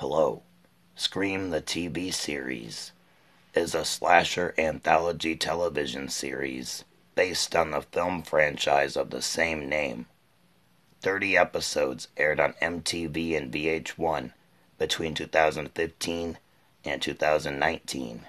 Hello. Scream the TV series is a slasher anthology television series based on the film franchise of the same name. 30 episodes aired on MTV and VH1 between 2015 and 2019.